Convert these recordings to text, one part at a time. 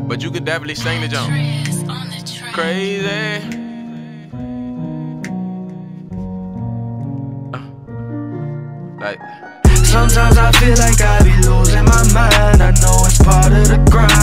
but you could definitely sing the jump. Crazy. Uh, like. Sometimes I feel like I be losing my mind. I know it's part of the grind.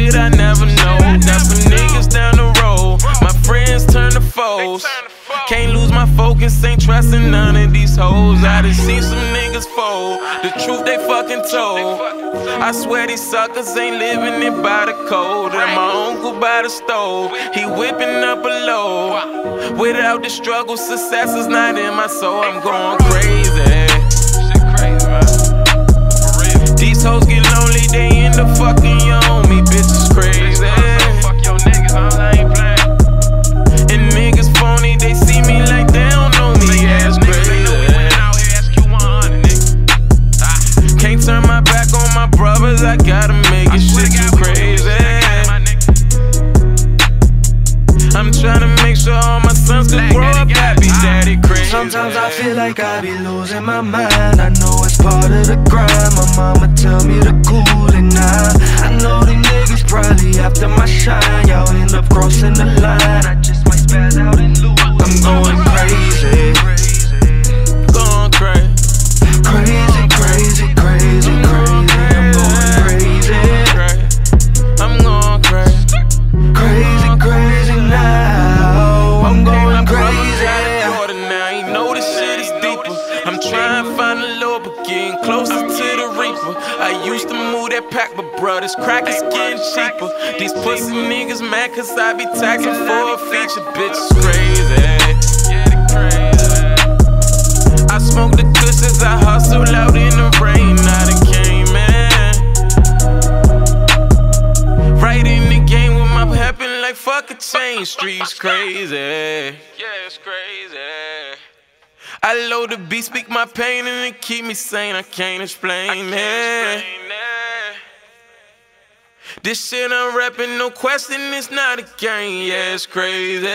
Shit I never know. Now some niggas down the road. My friends turn to foes. Can't lose my focus, ain't trusting none of these hoes. I done seen some niggas fold. The truth they fucking told. I swear these suckers ain't living it by the code. And my uncle by the stove, he whipping up a load. Without the struggle, success is not in my soul. I'm going crazy. These hoes get brothers, I gotta make it shit too crazy. I'm trying to make sure all my sons can grow up happy, daddy crazy. Sometimes I feel like I be losing my mind. I know it's part of the grind. My mama tell me to cool it now. I know these niggas probably after my shine. Y'all end up crossing the line. Closer to the reaper. I used to move that pack, but bruh, this crack is getting cheaper. These pussy niggas mad cause I be taxing for a feature, bitch, it's crazy. I smoke the cushions, I hustle out in the rain, I done came in. Right in the game with my weapon like fuck a chain, streets crazy. Yeah, it's crazy. I load the beat, speak my pain, and it keep me sane. I can't explain it. This shit I'm rapping, no question, it's not a game. Yeah, it's crazy.